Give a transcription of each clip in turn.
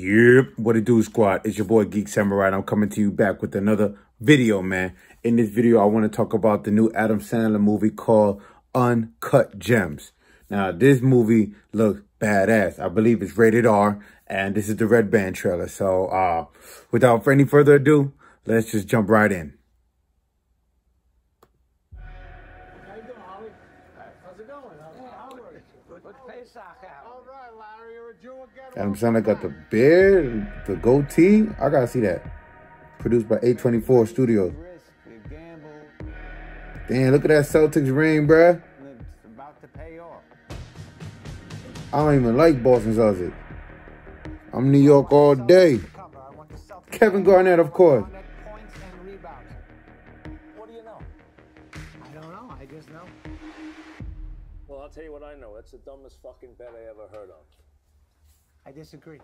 Yep, what it do, squad? It's your boy Geek Samurai, and I'm coming to you back with another video, man. In this video, I want to talk about the new Adam Sandler movie called Uncut Gems. Now, this movie looks badass. I believe it's rated R, and this is the Red Band trailer. So, uh, without any further ado, let's just jump right in. Adam Sandler got the beard, the goatee. I gotta see that. Produced by A24 Studios. Damn, look at that Celtics ring, bruh. I don't even like Boston Celtics. I'm New York all day. Kevin Garnett, of course. What do you know? I don't know. I just know. Well, I'll tell you what I know. That's the dumbest fucking bet I ever heard of. I disagree.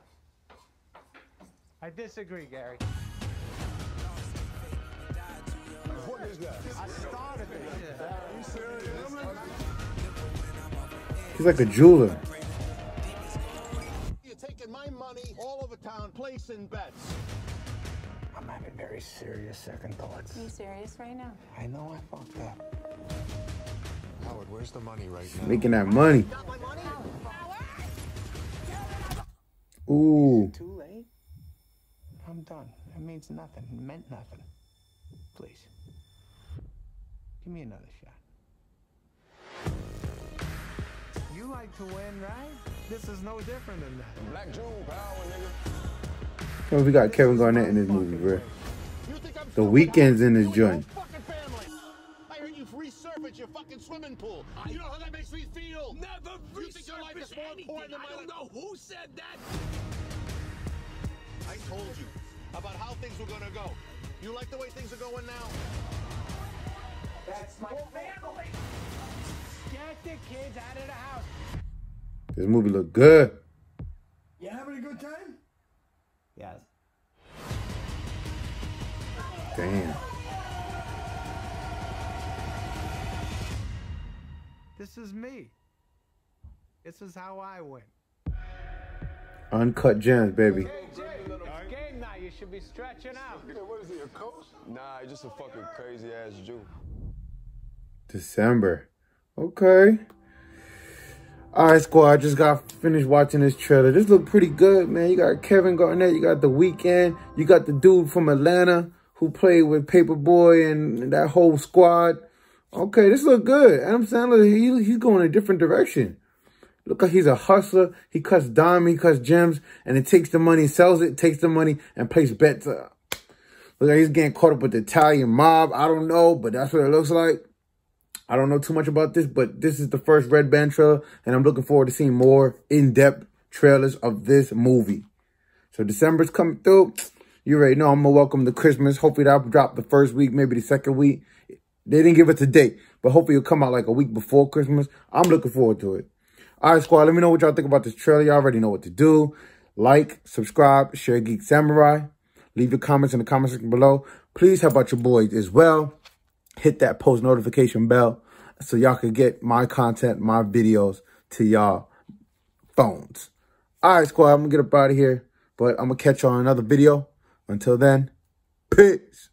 I disagree, Gary. What is that? I started it. Are you serious? He's like a jeweler. You're taking my money all over town, placing bets. I'm having very serious second thoughts. Are you serious right now? I know I fucked up. Howard, where's the money right now? Making that money. Ooh. Too late? I'm done. It means nothing. It meant nothing. Please. Give me another shot. You like to win, right? This is no different than that. Black June power, nigga. Oh, we got Kevin Garnett in this movie, bro. You think I'm The Weeknd's in this You and your joint. Fucking swimming pool. you know how that makes me feel? Never You think your life is more anything. important than I don't life? know who said that. I told you about how things were gonna go. You like the way things are going now? That's my family. Get the kids out of the house. This movie look good. You having a good time? Yes. Damn. This is me. This is how I win. Uncut gems, baby. Game night. You should be stretching out. What is he, a coach? Nah, he's just a fucking crazy ass Jew. December. Okay. All right, squad. I just got finished watching this trailer. This look pretty good, man. You got Kevin Garnett. You got The Weeknd. You got the dude from Atlanta who played with Paper Boi and that whole squad. Okay, this look good. Adam Sandler, he, he's going a different direction. Look like he's a hustler. He cuts dime, he cuts gems, and it takes the money, sells it, takes the money, and places bets. Uh, look like he's getting caught up with the Italian mob. I don't know, but that's what it looks like. I don't know too much about this, but this is the first Red Band trailer, and I'm looking forward to seeing more in-depth trailers of this movie. So December's coming through. You already know I'm gonna welcome the Christmas. Hopefully that'll drop the first week, maybe the second week. They didn't give us a date, but hopefully it'll come out like a week before Christmas. I'm looking forward to it. All right, squad, let me know what y'all think about this trailer. Y'all already know what to do. Like, subscribe, share Geek Samurai. Leave your comments in the comment section below. Please help out your boys as well. Hit that post notification bell so y'all can get my content, my videos to y'all phones. All right, squad, I'm going to get up out of here, but I'm going to catch y'all on another video. Until then, peace.